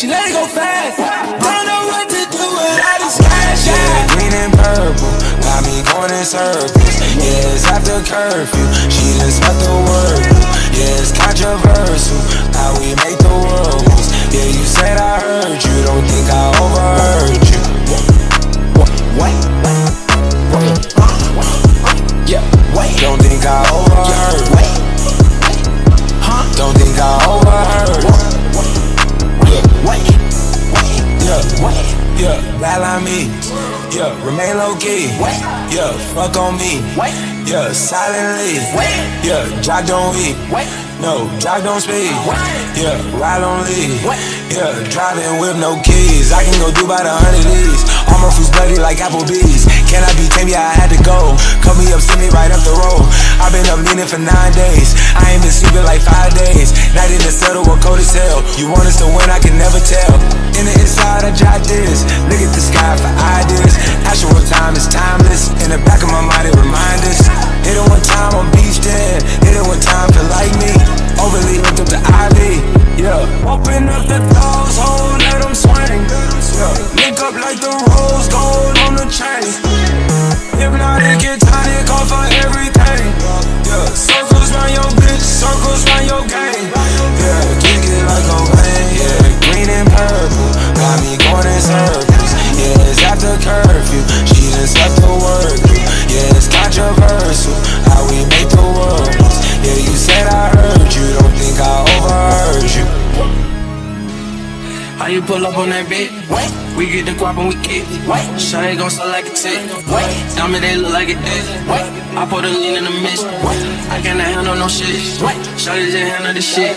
She let it go fast. Don't know what to do with all this cash. Yeah, green and purple, got me going in circles. Yeah, it's after curfew, she just left the word. Yeah, it's controversial how we make the world moves. Yeah, you said I heard you, don't think I overheard you. What? What? Yeah, wait. Don't think I overheard. Wait. Huh? Don't think I overheard. Yeah, wait. Yeah, ride on me. Yeah, remain low key. Wait. Yeah, fuck on me. Wait. Yeah, silently. Wait. Yeah, jog don't eat. Wait. No, jog don't speed. Wait. Yeah, ride on lead. Wait. Yeah, driving with no keys. I can go do about a hundred E's. All my fruits bloody like Applebee's. Can I be tame? Yeah, I had to go. Cut me up, send me right up the road. I've been up leaning for nine days. I ain't been sleeping like five days. Night in the settle, what cold as hell. You want us to win, I can never tell. In the inside, I jot this. Look at the sky for ideas. Actual time is timeless. In the back of my mind, it reminds us. Hit it one time, I'm beached in. Hit it one time, feel like me. Overly hooked up the Ivy. Yeah. Open up the doors, hold, let them swing. Yeah. Link up like the rose gold on the chain. Hypnotic, get tonic off for everything. Yeah. Circles round your bitch, circles round your game. Yeah. Kick it like a rain. Yeah. Green and purple, got me going in circles. Yeah. It's after curfew, she just left the work. Yeah. It's controversial pull up on that bitch? Wait. We get the guap and we kick. Wait. Shawty gon' sell like a tick. Wait. Diamond they look like a dick. Wait. I put a lean in the mist. Wait. I cannot handle no shit. Wait. Shawty just handle the shit.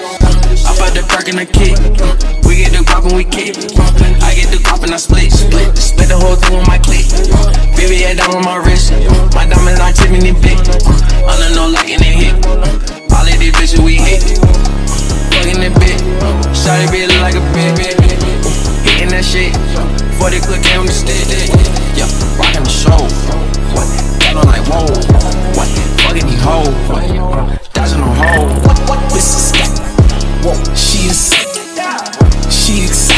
I put the perk in the kick. We get the guap and we kick. I get the guap and I split. Split. Split the whole thing with my click. Baby, I down on my wrist. My diamonds like Tiffany big. Under no liking it hit. All of these bitches we hit. Fucking that bitch. Shawty look like a bitch. Hitting that shit. 40 click on the stick. Yeah, rocking the show. What? That I'm like, whoa. What? Fucking these hoes. Dodging on hold. What? What? This is scat. Whoa, she is. She. Hot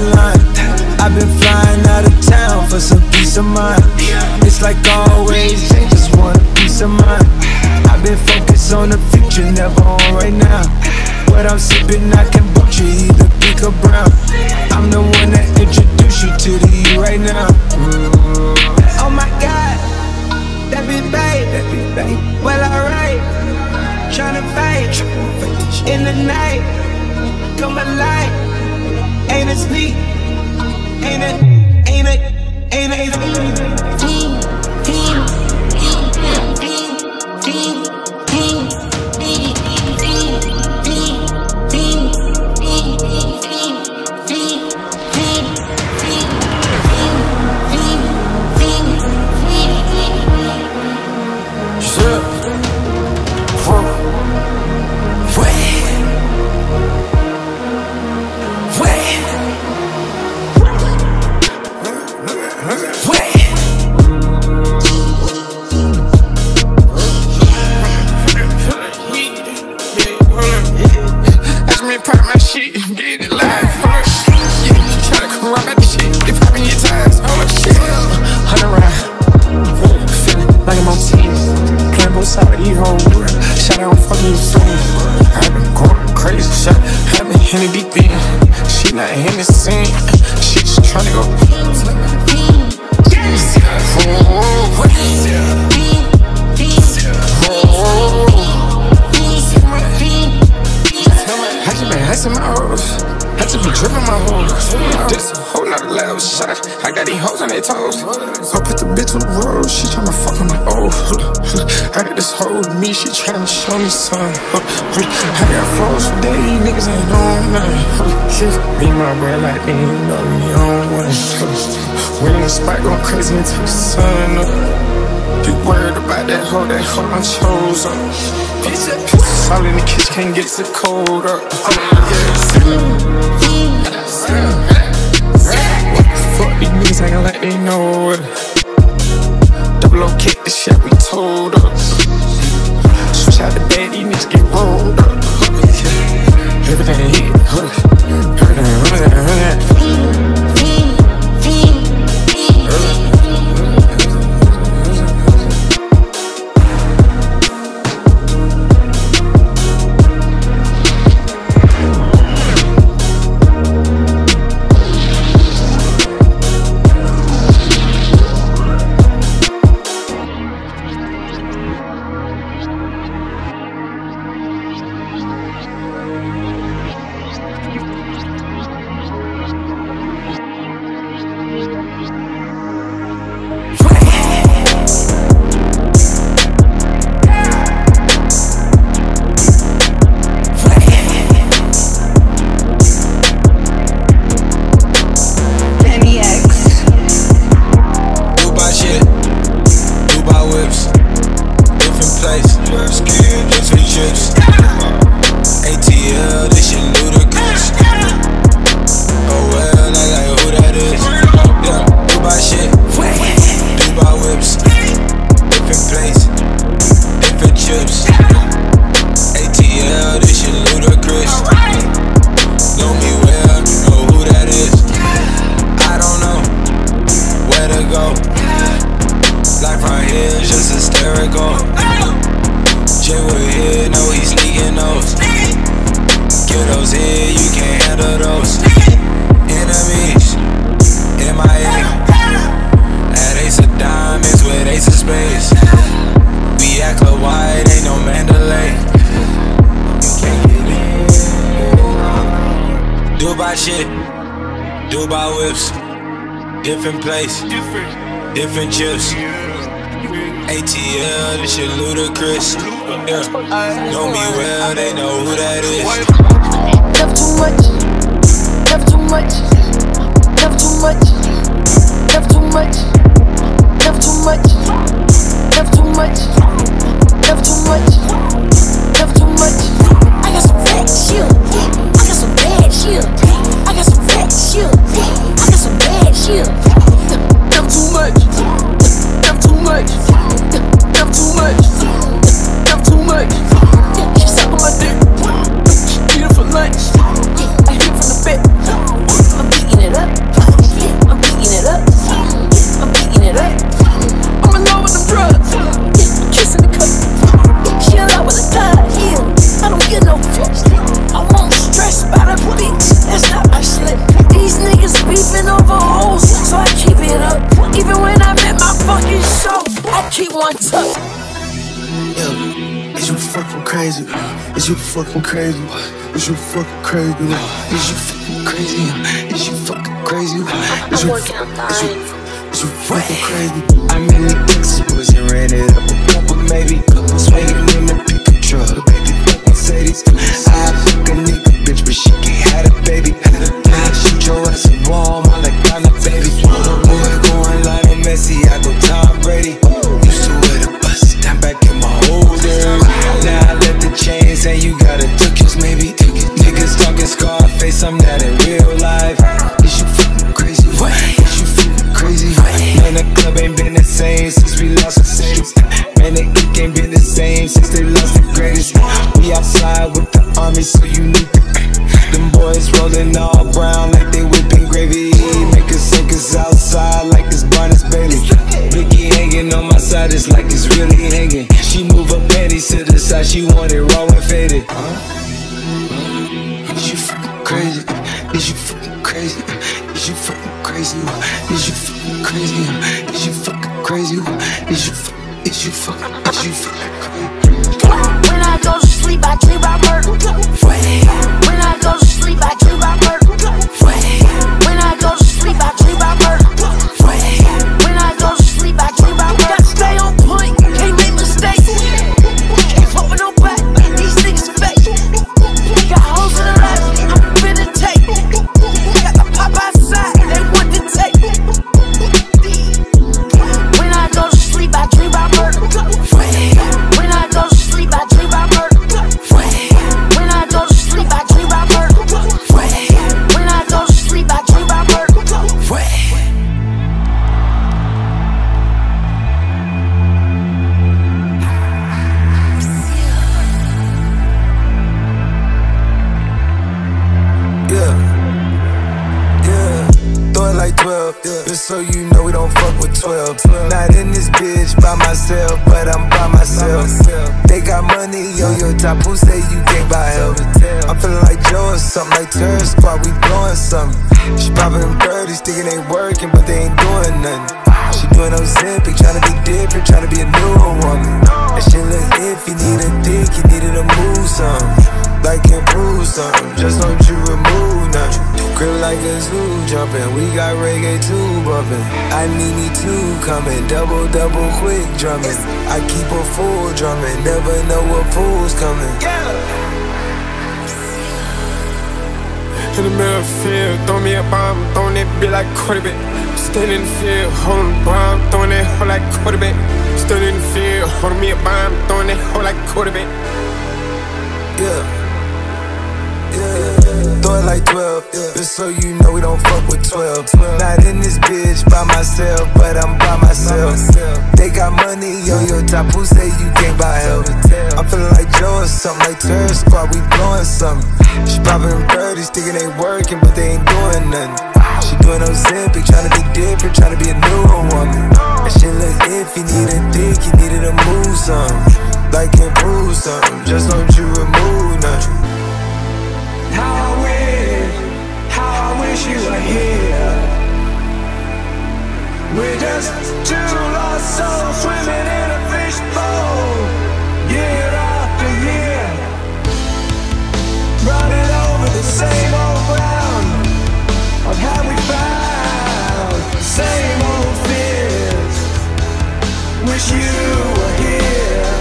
line. I've been flying out of town for some peace of mind. It's like always, just want a peace of mind. I've been focused on the future, never on right now. What I'm sipping, I can you either pink or brown. I'm the one that introduced you to the you right now. Oh my God, that be babe. Well, alright, tryna fight in the night. Come alive, ain't it sneak? Ain't it? Ain't it? Ain't it? Ain't it? She tryna fuck on my old. I got this hoe with me. She tryna show me some. I got flows for days, niggas ain't on nothing. Me and my bro like they ain't know me on one. We in the spot going crazy until the sun up. You worried about that hoe, that hoe I chose up. Pieces all in the kitchen, can't get the cold up. Fuck these niggas acting like they know it. Double O kick the shit we told up. Switch out the bed, these niggas get rolled up. Everything hit, everything, everything, everything. just kidding, just different place, different. chips. ATL, this shit ludicrous. Yeah, know me well, they know who that is. Never too much, never too much, never too much, never too much, never too much, never too much, never too much, never too much. I got some fat shit, I got some bad shit, I got some fat shit, I got some bad shit too much. Never too much. Never too much. Never too much. She suck on my dick. Eat it for lunch. Fucking crazy? Is you fucking crazy? Is you fucking crazy? Is you fucking crazy? Is you, is you, is you fucking crazy? I'm in the Texas boys and ran it up a couple maybe. Swinging in the pickup truck, baby. Fuck Mercedes. By myself, but I'm by myself. They got money on your top, who say you can't buy help? I'm feeling like Joe or something like Turd Squad, we blowing something. She popping them 30s, thinking they working, but they ain't doing nothing. She doing Ozempic, trying to be different, trying to be a new woman. That shit look iffy, need a dick, you needed to move some. Like improve something, just don't you remove nothing. Crib like a zoo jumping, we got reggae too bumping. I need me two coming, double double quick drumming. I keep a full drumming, never know what fool's coming. In the middle of the field, throw me a bomb, throwing that bitch like quarterback. Standing in the field, holding the bomb, throwing that hoe like quarterback. Standing in the field, holding me a bomb, throwing that hoe like quarterback. Yeah. Yeah. Throw it like 12, just so you know we don't fuck with 12. Not in this bitch by myself, but I'm by myself. They got money on your top, who say you can't buy help? I'm feeling like Joe or something like Turd Squad, we blowing something. She popping them 30s, thinking they working, but they ain't doing nothing. She doing Ozempic, trying to be different, trying to be a new woman. That shit look iffy, need a dick, you needed to move some. Like improve something, just don't you remove nothing. Wish you were here. We're just two lost souls swimming in a fishbowl, year after year, running over the same old ground of how we found same old fears. Wish you were here.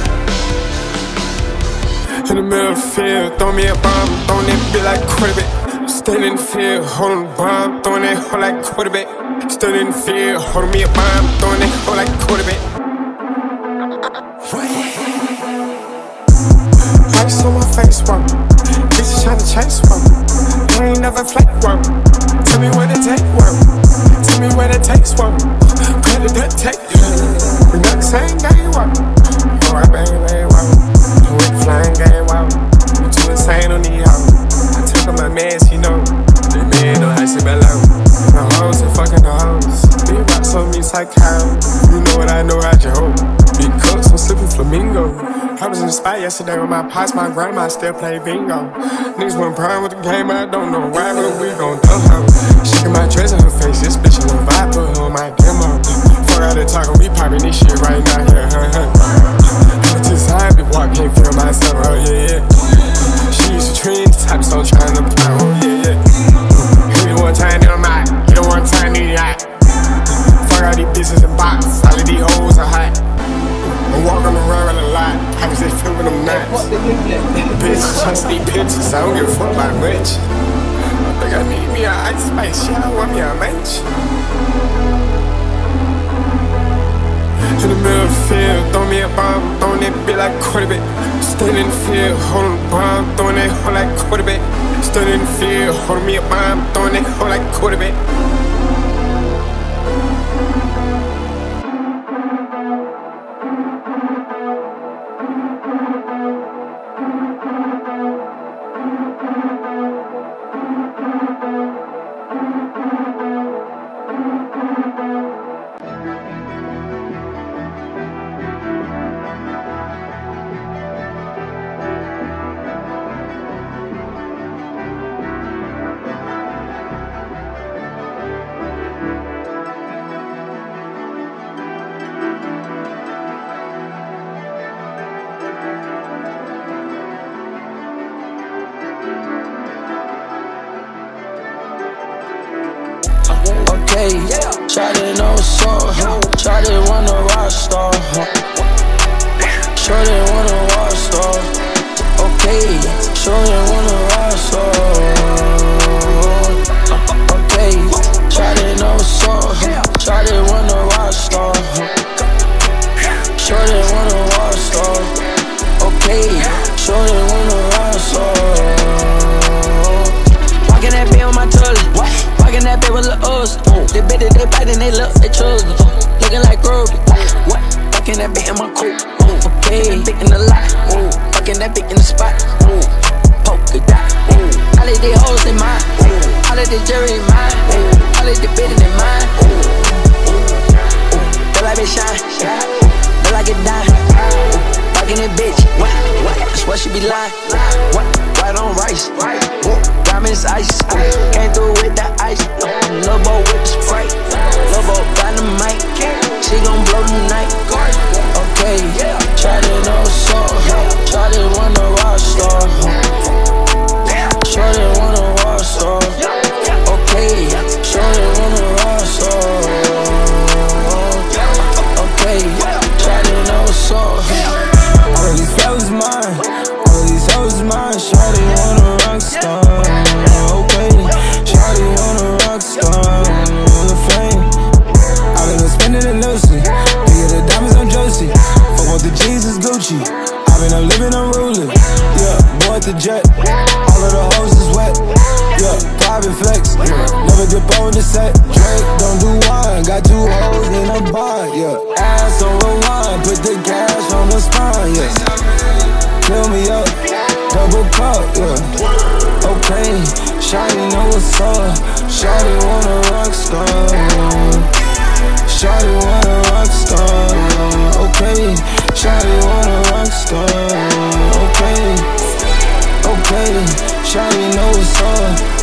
In the middle of the field, throw me a bomb, throwing that bitch like quarterback. Standing in the field, holding bomb, throwing that hoe like quarterback. Standing in field, holding me a bomb, throwing that hoe like quarterback. Ice on my face, work. Bitches tryna chase work. You ain't never flake work. Tell me where the take work. Tell me where takes work. Where the duck take? We not the same day I bang, bang, work. With flying game. You too insane on the hoe. On my mans, you know. The man don't ice it below. The hoes and fucking the hoes. Big rocks on me, how. You know what I know, I just hope. Big cups, I'm slipping flamingo. I was in the spot yesterday with my pops, my grandma still play bingo. Niggas went prime with the game, I don't know why, but we gon' dump her. Shaking my dress in her face, this bitch in the vibe, put her on my demo. Fuck out there talking, we popping this shit right now, yeah, huh, huh. I'm too to walk, can't feel myself, oh yeah, yeah. Trees, trees, type so trying to play. Yeah, yeah. Hit it one time, then I'm out. Hit it one time, then out. Fuck all these bitches and box. All of these hoes are hot. I'm walking around with a lot. How does it feel when I'm nuts? Bitch, just need pictures. I don't give a fuck about much. I think I need me a ice spice. Yeah, I want me a match. In the middle of the field, throw me a bomb, throwing that bitch like quarterback. Standing in the field, holding the bomb, throwing that hoe like quarterback. Standing in the field, holding me a bomb, throwing that hoe like quarterback. What she be lying. What? White on rice. Diamonds ice. Came through with the ice. Lil' Bo with the Sprite. Lil' the mic. She gon' blow tonight. Okay. Try to know so. Try to wanna rock star. Try to wanna Never dip on the set. Drake don't do wine, got two hoes in a bar, yeah. Ass over wine, put the cash on the spine, yeah. Fill me up, double cup, yeah. Okay, Shawty know what's up. Shawty wanna rock star. Shawty wanna rock star. Okay, Shawty wanna rock star. Okay, okay, Shawty know what's up.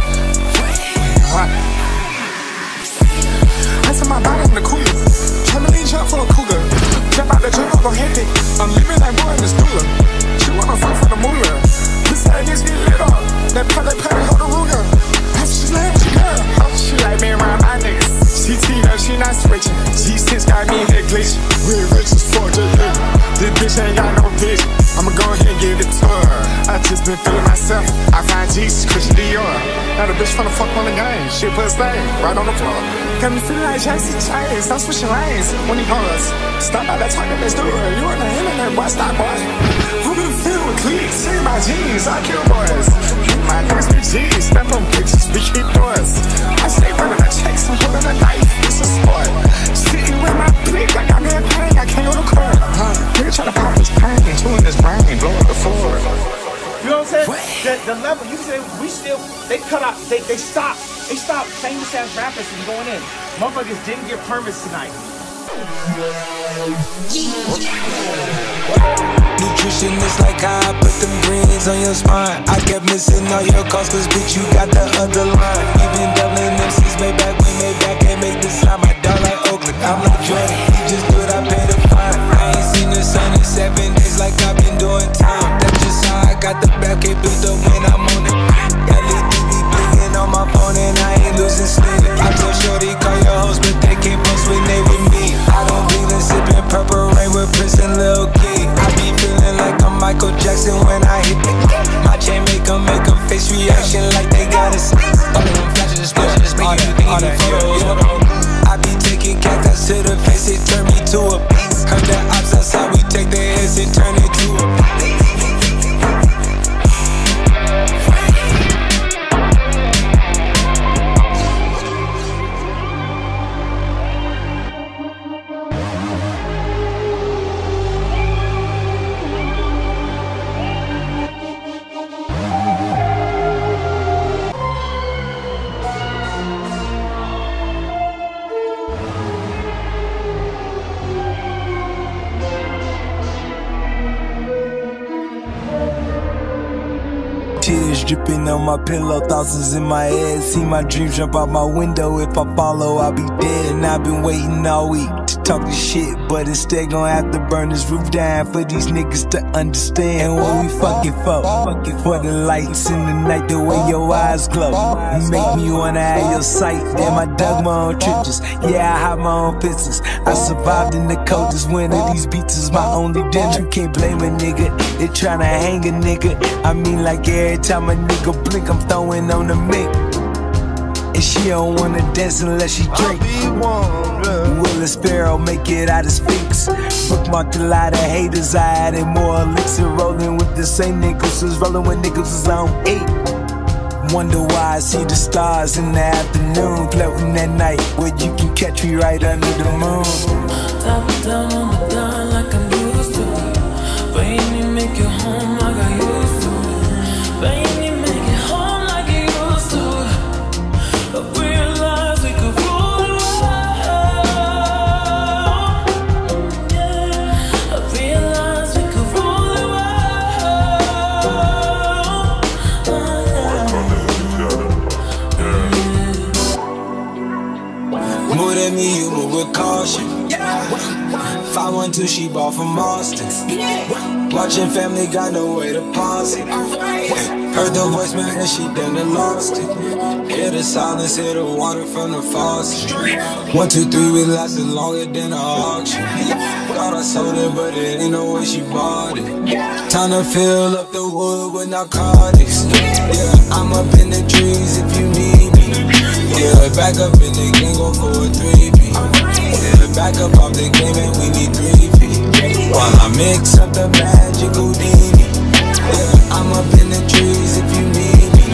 what? I said my body in the cooler. Shit put his thing right on the floor. Got me feeling like Jackson Chains. I'm switching lanes when he calls. Stop out that talking, let's do it. You on the internet, boy, stop, boy. Who been filled with cleats? See my jeans, I kill boys. My niggas be G's. Step on pictures, we keep doors. I stay running the checks, I'm holding a knife. It's a sport. Sitting with my blick like I'm in pain. I can't go to court. Nigga try to pop this pain, two in his brain, blow The, the level, you said we still, they cut out, they, they stopped. They stopped famous ass rappers from going in. Motherfuckers didn't get permits tonight. Nutritionist like how I put them greens on your spine. I kept missing all your calls, cause bitch, you got the other line. Even doubling MCs made back when made back can't make the sign. My dog like Oakland, I'm like Jordan. He just do it, I pay the fine. I ain't seen the sun in seven days like I've been doing time. Got the back, can't build up when I'm on it. LED be blinking on my phone and I ain't losing sleep. I told Shorty call your hoes, but they can't post when they with me. I don't be the sipping purple rain with Prince and Lil Key. I be feeling like I'm Michael Jackson when I hit the My chain make 'em make 'em face reaction like they gotta see. All of them flashes, splashes, make you think you. I be taking cactus to the face, it turn me to a beast. Heard the ops outside, we take their pillow, thousands in my head. See my dreams jump out my window. If I follow, I'll be dead. And I've been waiting all week to talk this shit, but instead gonna have to burn this roof down for these niggas to understand what we fucking for. Fucking For the lights in the night, the way your eyes glow. Make me wanna have your sight. Damn, I dug my own trenches. Yeah, I have my own pistols. I survived in the coldest winter. These beats is my only dinner. You can't blame a nigga. They tryna hang a nigga. I mean, like every time a nigga blink, I'm throwing on the mic. And she don't wanna dance unless she drink. Will a sparrow make it out of Sphinx? Bookmarked a lot of haters, I added more elixir. Rolling with the same niggas who's rolling when niggas was on eight. Wonder why I see the stars in the afternoon, floating at night, where you can catch me right under the moon. Top down on the down like I'm used to. When you make it home I used to. Watching family, got no way to pause it. Heard the voicemail and she done and lost it. Hear the silence, hear the water from the faucet. One, two, three, we lasted longer than an auction. Thought I sold it, but it ain't no way she bought it. Time to fill up the wood with narcotics. Yeah, I'm up in the trees if you need. Yeah, back up in the game, go for a three P. Yeah, back up off the game and we need three feet. While I mix up the magic Houdini. Yeah, I'm up in the trees if you need me.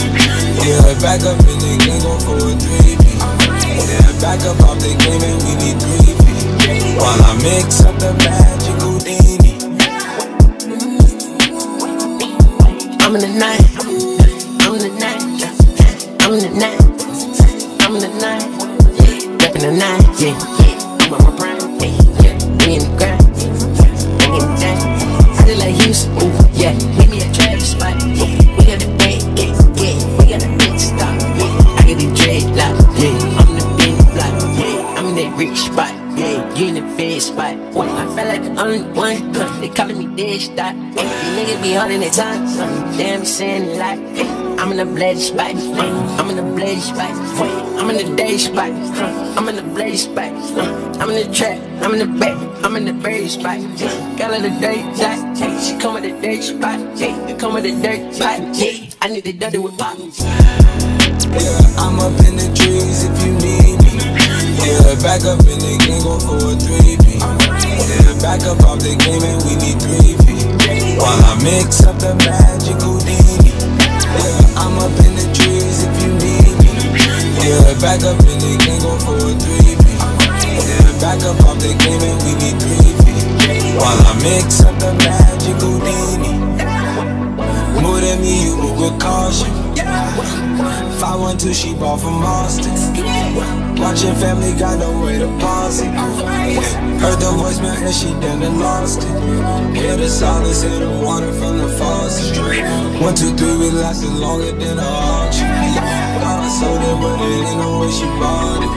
Yeah, back up in the game, go for a three P. Yeah, back up off the game and we need three feet. While I mix up the magic Houdini. I'm in the night. They calling me stop. Yeah, these niggas be holding their. Some damn saying a lot. I'm I'm in the bloody spot. Eh, I'm in the bloody spot. Eh, I'm in the day spot. Eh, I'm in the bloody spot. I'm in the trap. I'm in the back. I'm in the bird spot. Got her the dirty dot. She come with the dirt spot. You come with the dirt pot. I need the dirty with pop. Yeah, I'm up in the trees if you need me. Yeah, back up in the game, go for a 3P. Yeah, back up off the game and we need 3 feet. While I mix up the magic Houdini. Yeah, I'm up in the trees if you need me. Yeah, back up in the game, go for a 3P. Yeah, back up off the game and we need 3 feet. While I mix up the magic Houdini. More than me, you move with caution. 512, she bought from Austin. Watching family, got no way to pause it. Heard the voicemail and she done and lost it. Hear the silence, hear the water from the faucet. One, two, three, we lasted longer than an auction. Thought I sold it, but it ain't no way she bought it.